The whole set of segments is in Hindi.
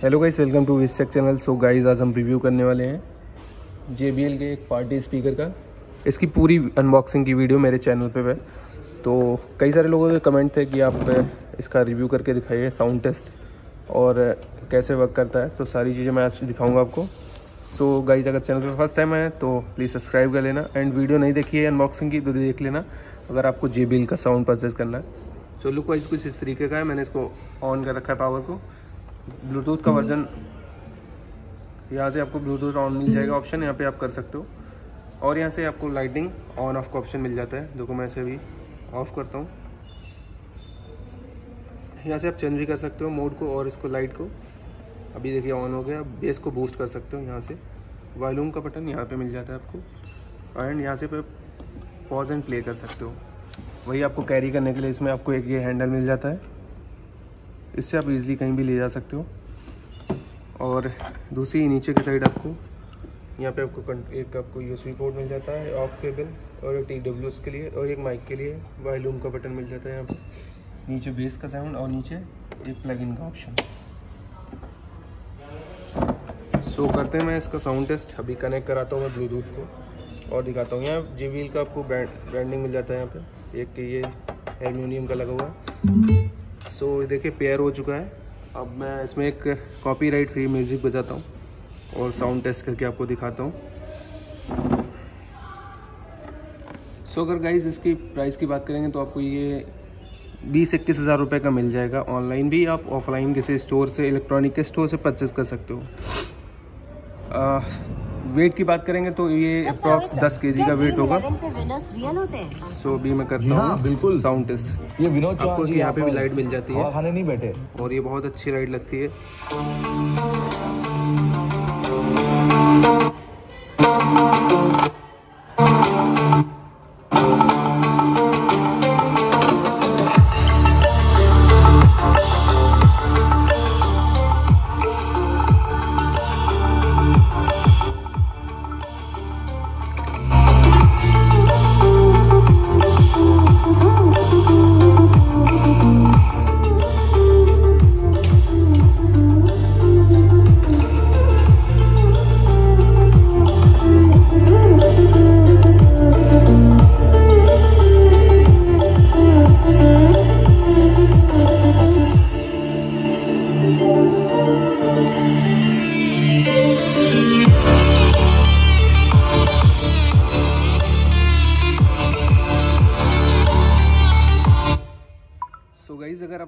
हेलो गाइस वेलकम टू विस्टेक चैनल सो गाइस आज हम रिव्यू करने वाले हैं जेबीएल के एक पार्टी स्पीकर का। इसकी पूरी अनबॉक्सिंग की वीडियो मेरे चैनल पे है। तो कई सारे लोगों के कमेंट थे कि आप इसका रिव्यू करके दिखाइए साउंड टेस्ट और कैसे वर्क करता है। तो सारी चीज़ें मैं आज दिखाऊँगा आपको। सो so, गाइज़ अगर चैनल पर फ़र्स्ट टाइम आए तो प्लीज़ सब्सक्राइब कर लेना। एंड वीडियो नहीं देखी है अनबॉक्सिंग की तो देख लेना अगर आपको JBL का साउंड परचेज करना है। सो लुक वाइज कुछ इस तरीके का है। मैंने इसको ऑन कर रखा है पावर को। ब्लूटूथ का वर्जन यहाँ से आपको ब्लूटूथ ऑन मिल जाएगा ऑप्शन यहाँ पे आप कर सकते हो। और यहाँ से आपको लाइटिंग ऑन ऑफ़ का ऑप्शन मिल जाता है, देखो मैं इसे अभी ऑफ़ करता हूँ। यहाँ से आप चेंज भी कर सकते हो मोड को और इसको लाइट को। अभी देखिए ऑन हो गया बेस को बूस्ट कर सकते हो यहाँ से। वॉल्यूम का बटन यहाँ पे मिल जाता है आपको। एंड यहाँ से पे पॉज एंड प्ले कर सकते हो। वही आपको कैरी करने के लिए इसमें आपको एक ये हैंडल मिल जाता है। इससे आप इजीली कहीं भी ले जा सकते हो। और दूसरी नीचे की साइड आपको यहाँ पे आपको एक आपको यूएसबी पोर्ट मिल जाता है ऑफ़ केबल और एक टी डब्ल्यू के लिए और एक माइक के लिए वॉल्यूम का बटन मिल जाता है यहाँ पे। नीचे बेस का साउंड और नीचे एक प्लग इन का ऑप्शन सो so, करते हैं मैं इसका साउंड टेस्ट अभी कनेक्ट कराता हूँ मैं ब्लूटूथ को और दिखाता हूँ। यहाँ जे का आपको ब्रांडिंग मिल जाता है यहाँ पे। एक ये एल्यूमिनियम का लगा हुआ है। सो so, देखिए पेयर हो चुका है। अब मैं इसमें एक कॉपीराइट फ्री म्यूज़िक बजाता हूँ और साउंड टेस्ट करके आपको दिखाता हूँ। सो so, अगर गाइज़ इसकी प्राइस की बात करेंगे तो आपको ये बीस इक्कीस हज़ार रुपये का मिल जाएगा। ऑनलाइन भी आप ऑफलाइन किसी स्टोर से इलेक्ट्रॉनिक के स्टोर से परचेज़ कर सकते हो। आ, वेट की बात करेंगे तो ये अप्रॉक्स दस के जी का वेट होगा सो भी मैं करता हाँ, हूँ बिल्कुल। साउंड टेस्ट ये विनोद आपको यहाँ पे भी लाइट मिल जाती है। खाने नहीं बैठे। और ये बहुत अच्छी लाइट लगती है।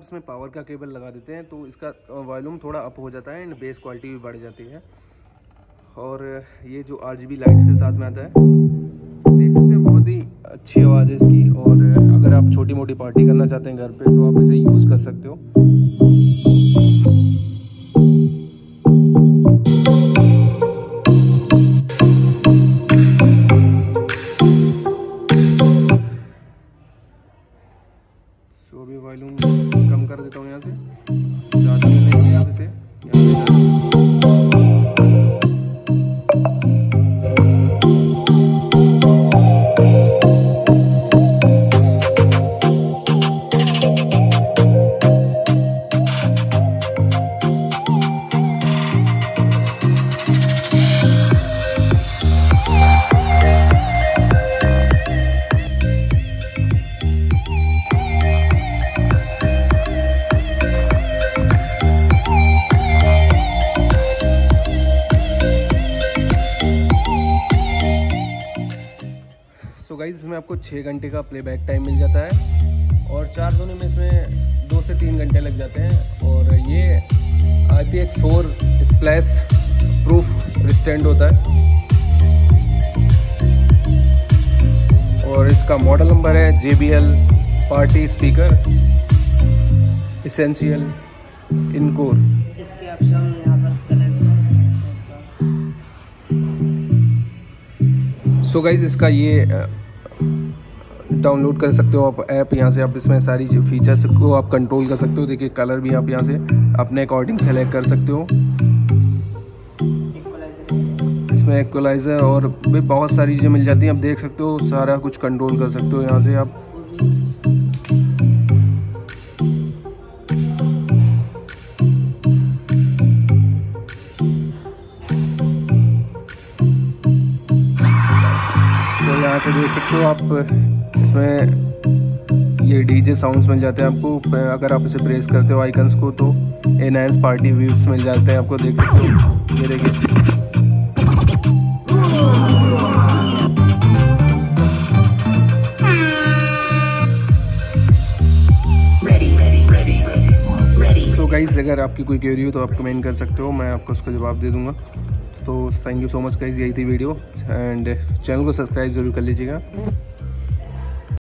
आप इसमें पावर का केबल लगा देते हैं तो इसका वॉल्यूम थोड़ा अप हो जाता है एंड बेस क्वालिटी भी बढ़ जाती है। और, ये जो आरजीबी लाइट्स के साथ में आता है, देख सकते हैं बहुत ही अच्छी आवाज़ है इसकी। और, अगर आप छोटी मोटी पार्टी करना चाहते हैं घर पे तो आप इसे यूज़ कर सकते हो। गाइज़ इसमें आपको छः घंटे का प्लेबैक टाइम मिल जाता है और चार दोनों में इसमें दो से तीन घंटे लग जाते हैं और ये I P X four splash proof resistant होता है। और इसका मॉडल नंबर है J B L party speaker essential encore इसके ऑप्शन यहाँ पर सो गाइज़ इसका ये डाउनलोड कर सकते हो आप ऐप यहाँ से। आप इसमें सारी फीचर्स को आप कंट्रोल कर सकते हो। देखिए कलर भी आप यहाँ से अपने अकॉर्डिंग सेलेक्ट कर सकते हो। इसमें एक्वलाइज़र और भी बहुत सारी चीज़ें मिल जाती हैं। आप देख सकते हो, सारा कुछ कंट्रोल कर सकते हो यहाँ से आप। देख सकते हो आप, इसमें ये डीजे साउंड्स मिल जाते हैं आपको। अगर आप इसे प्रेस करते हो आइकन्स को तो एनहांस पार्टी व्यूज़ मिल जाते हैं आपको, देख सकते हो ये देखिए तो अगर आपकी कोई क्वेरी हो तो आप कमेंट कर सकते हो, मैं आपको उसका जवाब दे दूँगा। तो thank you so much guys यही थी वीडियो एंड चैनल को सब्सक्राइब ज़रूर कर लीजिएगा.